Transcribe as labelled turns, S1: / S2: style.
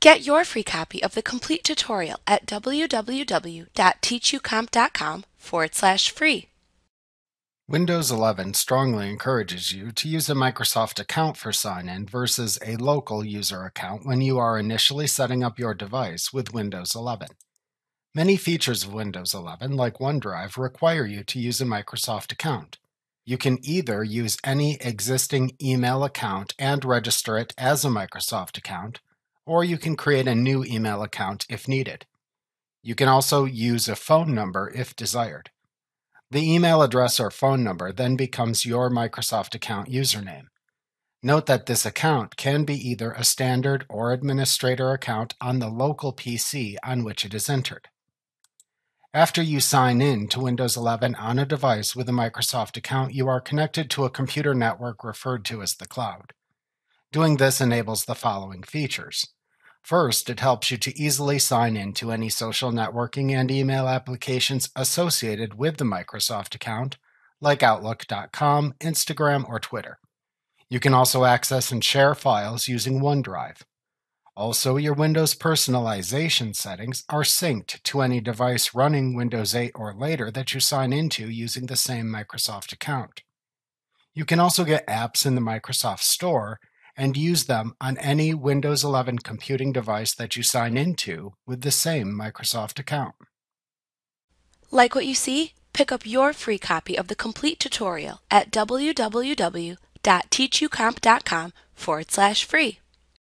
S1: Get your free copy of the complete tutorial at www.teachucomp.com forward slash free.
S2: Windows 11 strongly encourages you to use a Microsoft account for sign-in versus a local user account when you are initially setting up your device with Windows 11. Many features of Windows 11, like OneDrive, require you to use a Microsoft account. You can either use any existing email account and register it as a Microsoft account, or you can create a new email account if needed. You can also use a phone number if desired. The email address or phone number then becomes your Microsoft account username. Note that this account can be either a standard or administrator account on the local PC on which it is entered. After you sign in to Windows 11 on a device with a Microsoft account, you are connected to a computer network referred to as the cloud. Doing this enables the following features. First, it helps you to easily sign in to any social networking and email applications associated with the Microsoft account, like Outlook.com, Instagram, or Twitter. You can also access and share files using OneDrive. Also, your Windows personalization settings are synced to any device running Windows 8 or later that you sign into using the same Microsoft account. You can also get apps in the Microsoft Store and use them on any Windows 11 computing device that you sign into with the same Microsoft account.
S1: Like what you see? Pick up your free copy of the complete tutorial at www.teachucomp.com forward slash free.